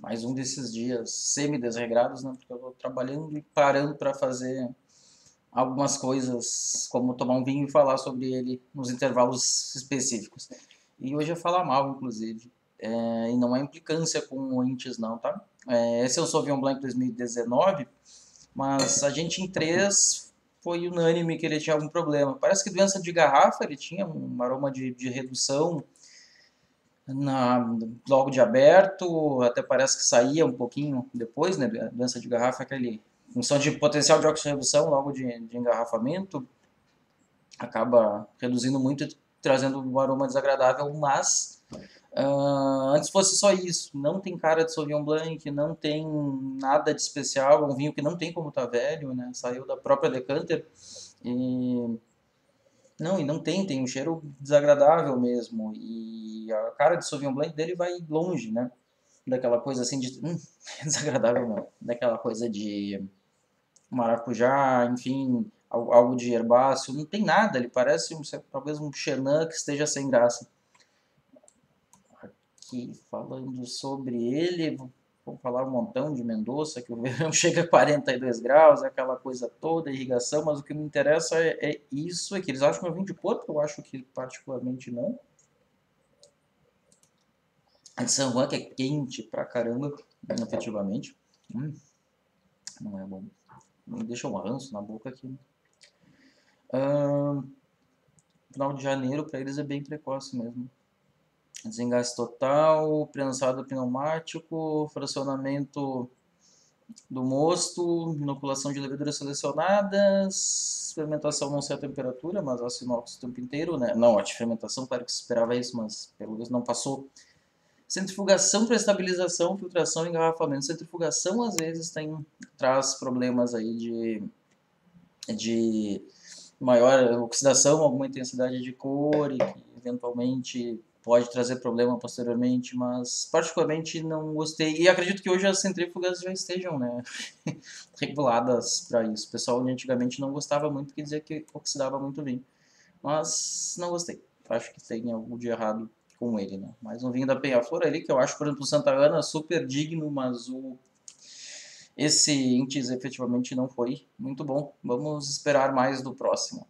mais um desses dias semi-desregrados, né? Porque eu tô trabalhando e parando para fazer algumas coisas, como tomar um vinho e falar sobre ele nos intervalos específicos. E hoje é falar mal, inclusive. É, e não é implicância com o Intes, não, tá? É, esse é o Sauvignon Blanc 2019, mas a gente em três foi unânime que ele tinha algum problema. Parece que doença de garrafa, ele tinha um aroma de, de redução na, logo de aberto, até parece que saía um pouquinho depois, né? Doença de garrafa, aquele função de potencial de oxirredução logo de, de engarrafamento, acaba reduzindo muito e trazendo um aroma desagradável, mas uh, antes fosse só isso, não tem cara de Sauvignon Blanc, não tem nada de especial, é um vinho que não tem como tá velho, né? Saiu da própria Decanter e não, e não tem, tem um cheiro desagradável mesmo. E a cara de Sauvignon Blanc dele vai longe, né? Daquela coisa assim de. Hum, desagradável não. Daquela coisa de maracujá, enfim, algo de herbáceo. Não tem nada, ele parece um, talvez um Chenin que esteja sem graça. Aqui, falando sobre ele, vamos falar um montão de Mendoza, que o verão chega a 42 graus, aquela coisa toda, irrigação, mas o que me interessa é, é isso, que eles acham que eu vim de Porto, eu acho que particularmente não. A de San Juan, que é quente pra caramba, efetivamente. Hum, não é bom. Me deixa um ranço na boca aqui. Uh, final de janeiro, para eles é bem precoce mesmo desengaste total, prensado pneumático, fracionamento do mosto, inoculação de leveduras selecionadas, fermentação não sei a temperatura, mas inox o tempo inteiro, né? Não, a fermentação, claro que esperava isso, mas pelo menos não passou. Centrifugação para estabilização, filtração e engarrafamento. Centrifugação às vezes tem traz problemas aí de de maior oxidação, alguma intensidade de cor e que eventualmente pode trazer problema posteriormente, mas particularmente não gostei. E acredito que hoje as centrífugas já estejam né, reguladas para isso. O pessoal antigamente não gostava muito, quer dizer que oxidava muito vinho. Mas não gostei. Acho que tem algo de errado com ele. Né? Mais um vinho da Penha-Flor ali, que eu acho, por exemplo, Santa Ana super digno, mas o... esse Intis efetivamente não foi muito bom. Vamos esperar mais do próximo.